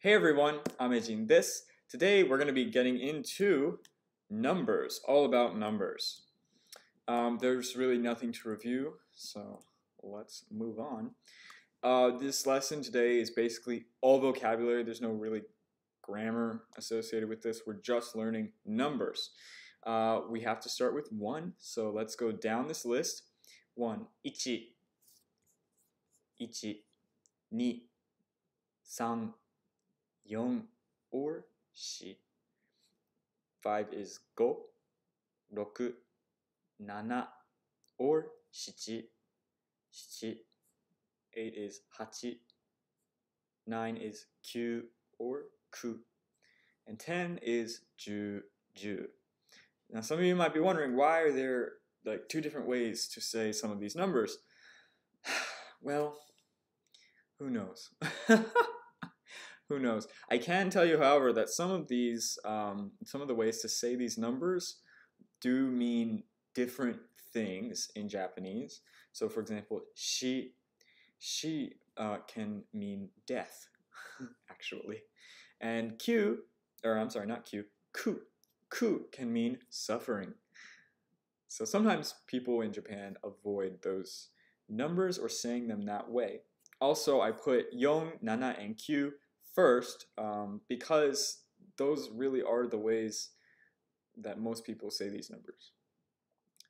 Hey everyone, I'm Ejin this. Today we're going to be getting into numbers, all about numbers. Um, there's really nothing to review, so let's move on. Uh, this lesson today is basically all vocabulary. There's no really grammar associated with this. We're just learning numbers. Uh, we have to start with one, so let's go down this list. One, ichi, ichi, ni, san, yon, or shi. Five is go, roku, nana, or shichi, shichi. Eight is hachi. Nine is kyu or ku. And ten is ju, ju. Now some of you might be wondering why are there like two different ways to say some of these numbers? well, who knows? who knows? I can tell you, however, that some of these, um, some of the ways to say these numbers do mean different things in Japanese. So, for example, she, she uh, can mean death, actually, and kyu, or I'm sorry, not kyu, ku, ku can mean suffering. So sometimes people in Japan avoid those numbers or saying them that way. Also, I put yon, nana, and kyu first um, because those really are the ways that most people say these numbers,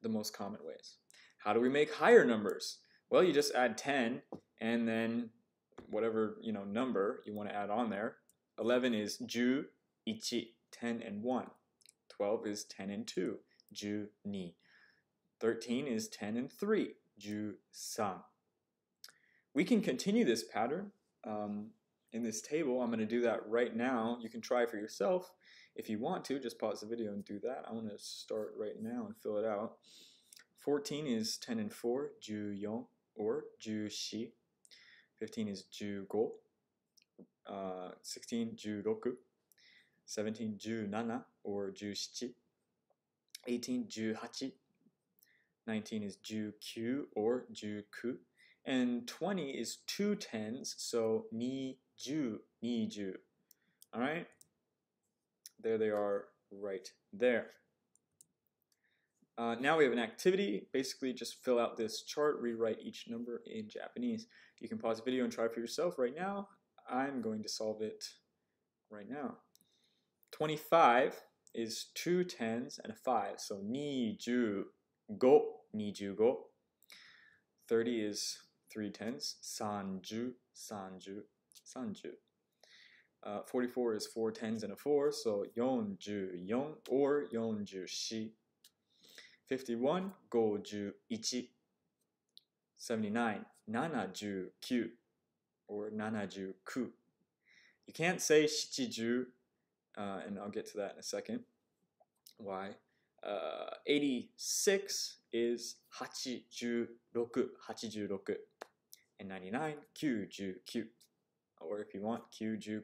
the most common ways. How do we make higher numbers? Well, you just add 10 and then whatever you know number you want to add on there. 11 is ju, ichi, 10 and 1. 12 is 10 and 2, ju, ni. 13 is 10 and 3, ju, san. We can continue this pattern um, in this table. I'm going to do that right now. You can try for yourself if you want to. Just pause the video and do that. I'm going to start right now and fill it out. 14 is 10 and 4, ju, yon, or ju, shi. 15 is ju, go. Uh, 16, ju, roku. 17, ju, nana, or ju, shichi. 18, ju, hachi. 19 is ju, kyu, or ju, ku and 20 is two tens, so ni ju, ni ju. All right? There they are right there. Uh, now we have an activity. Basically, just fill out this chart, rewrite each number in Japanese. You can pause the video and try for yourself right now. I'm going to solve it right now. 25 is two tens and a five, so ni ju go, ni ju go. 30 is three tens, sanju, sanju, sanju. Uh, 44 is four tens and a four, so yonju yon or yonju shi. 51, goju ichi. 79, nanaju kyu or nanaju ku. You can't say shichiju, uh, and I'll get to that in a second. Why? Uh, 86 is 86, 86. And 99, 99. Or if you want, 99.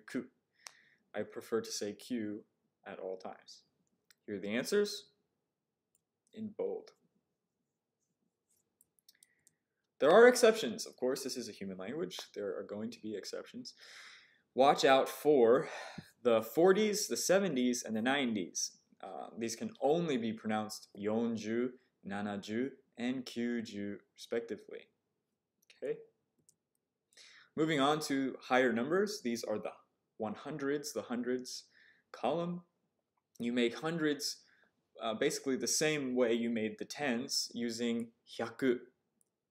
I prefer to say kyu at all times. Here are the answers in bold. There are exceptions. Of course, this is a human language. There are going to be exceptions. Watch out for the 40s, the 70s, and the 90s. Uh, these can only be pronounced yonju, nanaju, and kyuju, respectively. Okay. Moving on to higher numbers, these are the 100s, the hundreds column. You make hundreds uh, basically the same way you made the tens using hyaku,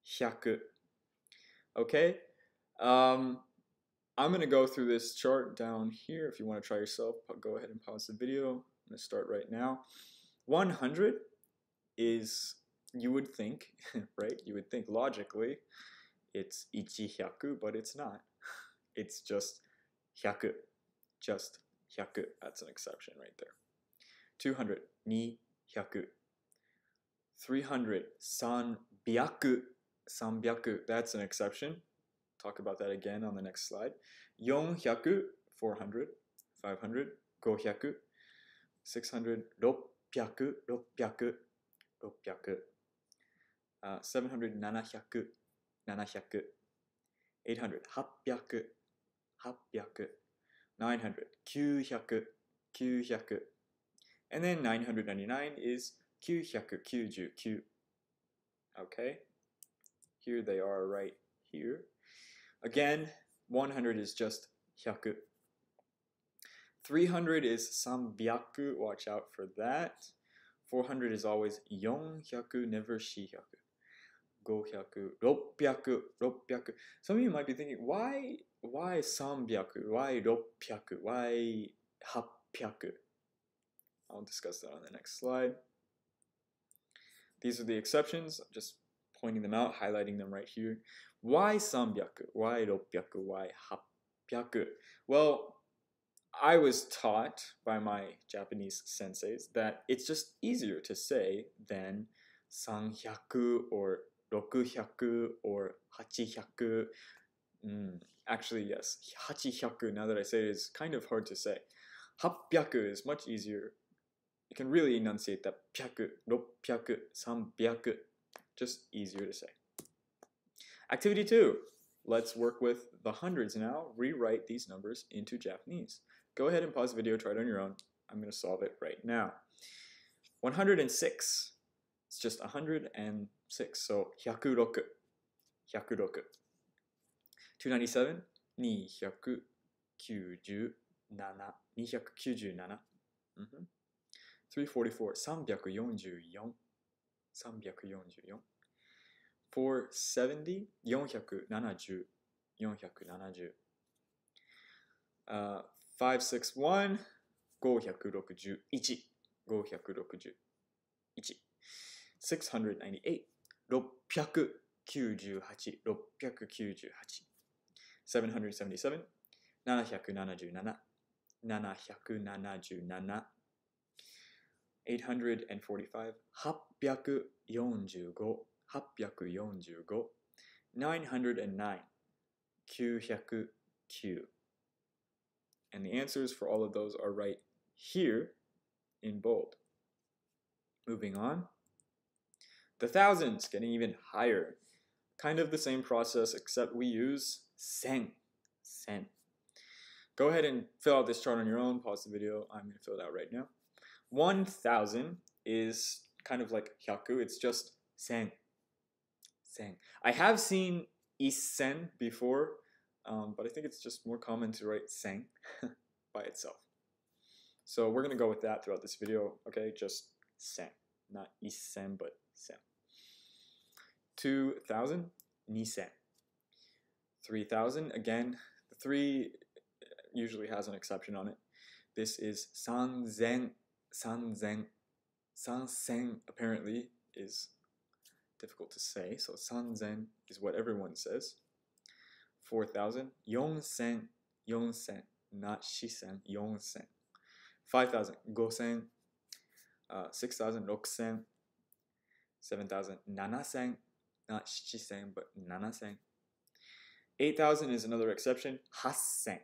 hyaku. Okay? Um, I'm going to go through this chart down here. If you want to try yourself, go ahead and pause the video. I'm going to start right now. 100 is, you would think, right? You would think logically, it's ichi hyaku, but it's not. It's just hyaku, just hyaku. That's an exception right there. 200, ni hyaku. 300, san byaku. That's an exception. Talk about that again on the next slide. 400, 400, 500, 500, 600, 600, 600, 600, uh, 700, 700, 700, 800, 800, 800, 900 900 900 and then 999 is 999 okay? Here they are right here. Again 100 is just 100 300 is 300 watch out for that. 400 is always 400 never 400 500 600 600 some of you might be thinking why why 300 why 600 why 800 I'll discuss that on the next slide. These are the exceptions. I'm just pointing them out highlighting them right here. Why 300 why 600 why 800 well I was taught by my Japanese senseis that it's just easier to say than 300 or 600 or 800. Mm, actually, yes, 800, now that I say it, is kind of hard to say. 800 is much easier. You can really enunciate that 100, 600, 300, just easier to say. Activity 2. Let's work with the hundreds now. Rewrite these numbers into Japanese. Go ahead and pause the video, try it on your own. I'm going to solve it right now. 106. It's just 106. So 106. 106. 297. 297. 297. Mm -hmm. 344. 344. 344. 470. 470. 470. Uh, 561 561 561 698 698 698 777 777 777 845 845 845 909 909 and the answers for all of those are right here in bold. Moving on. The thousands, getting even higher. Kind of the same process, except we use sen. Sen. Go ahead and fill out this chart on your own. Pause the video. I'm going to fill it out right now. 1,000 is kind of like hyaku. It's just sen. Sen. I have seen isen before, um, but I think it's just more common to write sen by itself. So we're going to go with that throughout this video, okay? Just sen. not isen, but sen. 2,000, nisen. 3,000, again, the 3 usually has an exception on it. This is sanzen, sanzen. Sanzen apparently is difficult to say, so sanzen is what everyone says. 4,000, yonsen, yonsen, not shisen, yonsen. 5,000, gosen, uh, 6,000, roksen, 7,000, nanasen, not shisen, but nanasen. 8,000 is another exception, hassen,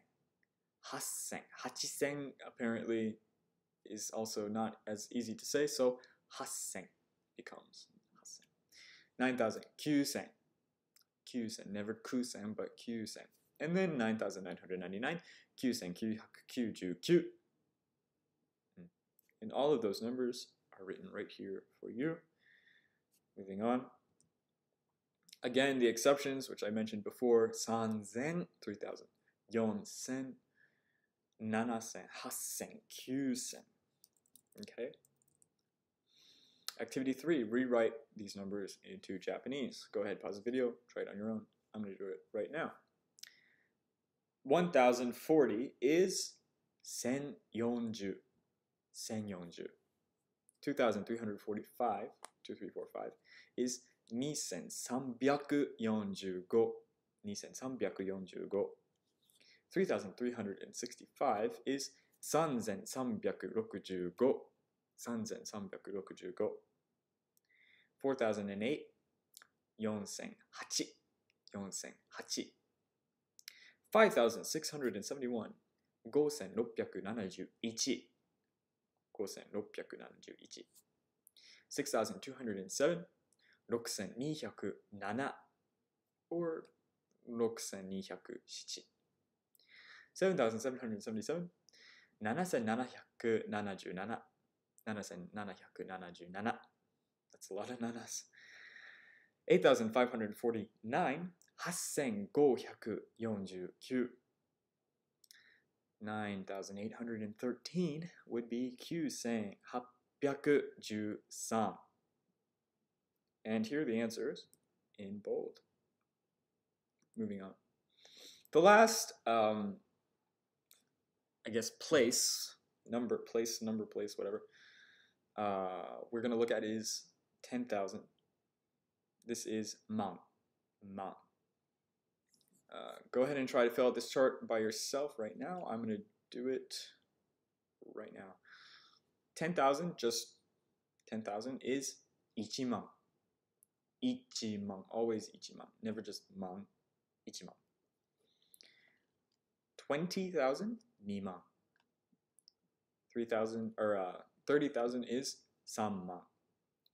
hassen, hachisen apparently is also not as easy to say, so hassen becomes hassen. 9,000, kyusen, Kyusen, never kusen, but Kyusen. And then 9,999, Kyusen, Kyuhyakkyujukyu. Hmm. And all of those numbers are written right here for you. Moving on. Again, the exceptions, which I mentioned before, sanzen, 3,000, yonsen, nanasen, hassen, kyusen. Okay? Activity 3, rewrite these numbers into Japanese. Go ahead, pause the video, try it on your own. I'm going to do it right now. 1040 is 1040. 1040. 2345, 2345 is 2345. 2345 3365 is 3365. 3365 4008 4008 4008 5671 5671 5671 6207 6207 or 6207 7777 7777 7777 That's a lot of nanas 8549 8549 9813 would be 9813 and here are the answers in bold. Moving on. The last um, I guess place number place number place whatever uh, we're gonna look at is 10,000 this is man man uh, go ahead and try to fill out this chart by yourself right now. I'm gonna do it right now. 10,000 just 10,000 is ichiman ichiman always ichiman never just man ichiman 20,000 nima 3,000 or uh, 30,000 is samma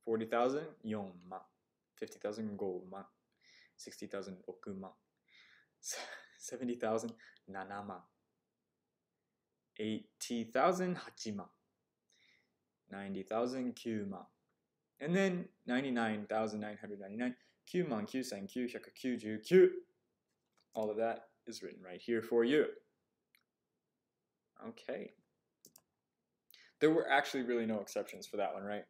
40,000 yonma 50,000 goma 60,000 okuma 70,000 nanama 80,000 hachima 90,000 kyuma and then 99,999 kyuman kyusen kyuhyaku kyujukyu all of that is written right here for you Okay. There were actually really no exceptions for that one, right?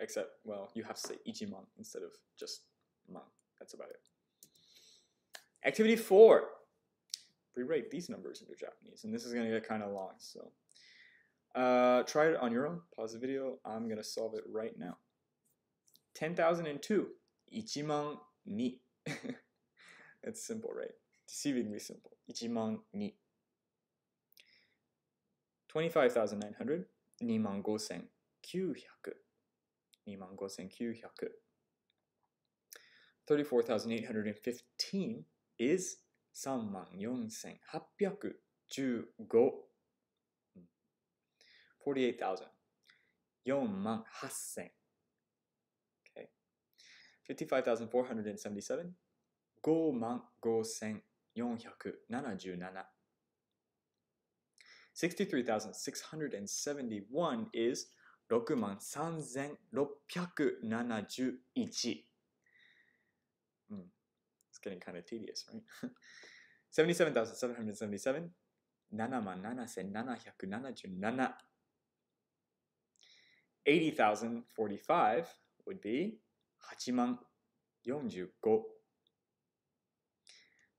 Except, well, you have to say Ichiman instead of just man. That's about it. Activity four. Rewrite these numbers into Japanese, and this is going to get kind of long, so uh, try it on your own. Pause the video. I'm going to solve it right now. 10,002. Ichiman ni. It's simple, right? Deceivingly simple. Ichiman ni. 25,900 25,900 25,900 34,815 is 34,815 48,000 48,800 okay 55,477 55,477 63,671 is 63,671. Hmm. It's getting kind of tedious, right? 77,777. 77,777. 80,045 would be 8,045.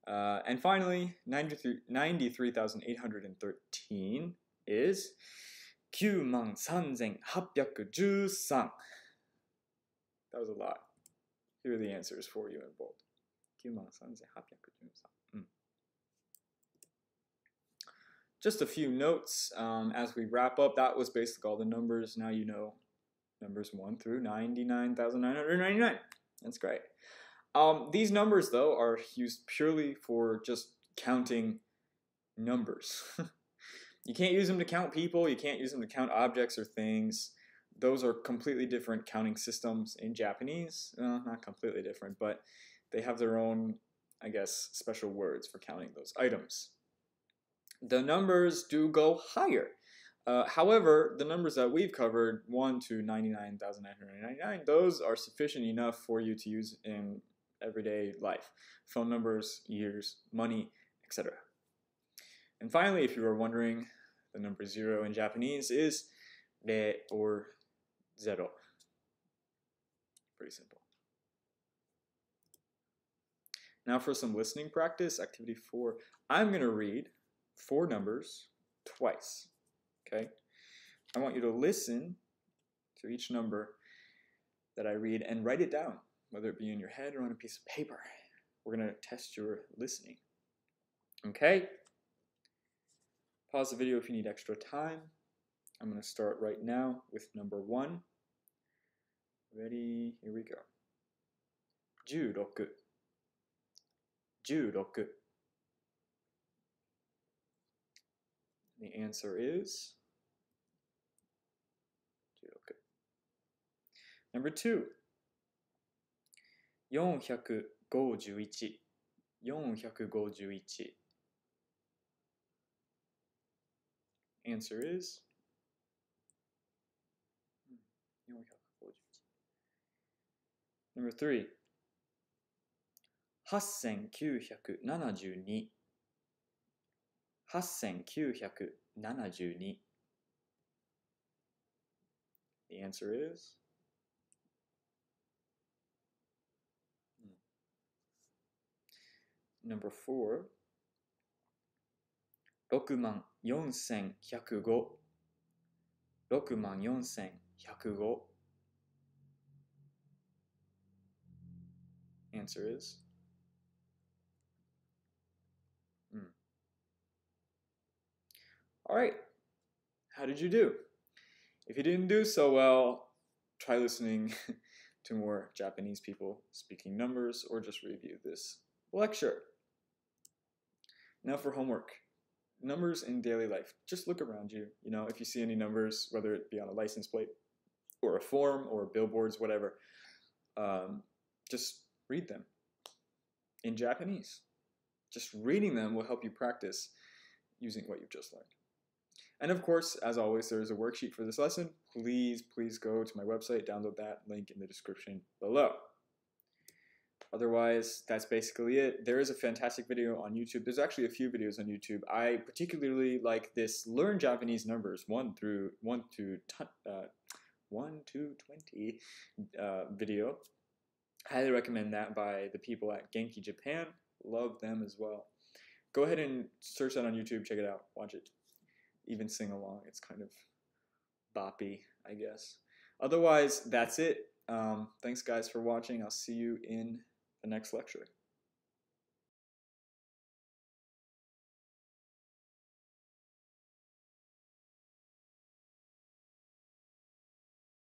Uh, and finally, 93,813 is 93,813. That was a lot. Here are the answers for you in bold. 93,813. Mm. Just a few notes um, as we wrap up. That was basically all the numbers. Now you know numbers 1 through 99,999. That's great. Um, these numbers, though, are used purely for just counting numbers. you can't use them to count people, you can't use them to count objects or things. Those are completely different counting systems in Japanese. Uh, not completely different, but they have their own, I guess, special words for counting those items. The numbers do go higher. Uh, however, the numbers that we've covered, 1 to 99,999, those are sufficient enough for you to use in everyday life phone numbers, years, money, etc. And finally, if you are wondering, the number zero in Japanese is rei or zero. Pretty simple. Now for some listening practice, activity four, I'm going to read four numbers twice. Okay? I want you to listen to each number that I read and write it down whether it be in your head or on a piece of paper. We're going to test your listening. Okay? Pause the video if you need extra time. I'm going to start right now with number one. Ready? Here we go. 16 16 The answer is 16 Number two. 451 451 Answer is 451 Number three. 8972 8972 The answer is Number four. 6万4105 6万4105 Answer is All right. How did you do? If you didn't do so well, try listening to more Japanese people speaking numbers or just review this lecture. Now for homework. Numbers in daily life. Just look around you. You know, if you see any numbers, whether it be on a license plate or a form or billboards, whatever, um, just read them in Japanese. Just reading them will help you practice using what you've just learned. And of course, as always, there is a worksheet for this lesson. Please, please go to my website, download that link in the description below. Otherwise, that's basically it. There is a fantastic video on YouTube. There's actually a few videos on YouTube. I particularly like this Learn Japanese Numbers 1 through 1 to uh, 1 to 20 uh, video. Highly recommend that by the people at Genki Japan. Love them as well. Go ahead and search that on YouTube. Check it out. Watch it. Even sing along. It's kind of boppy, I guess. Otherwise, that's it. Um, thanks, guys, for watching. I'll see you in the next lecture.